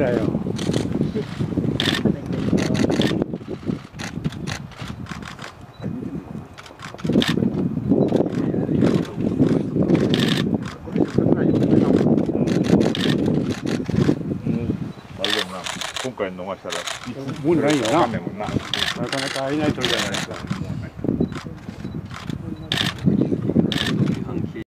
だよ。な。今回逃したら。もうないよな。なな。なかなか会えない鳥じゃないですか。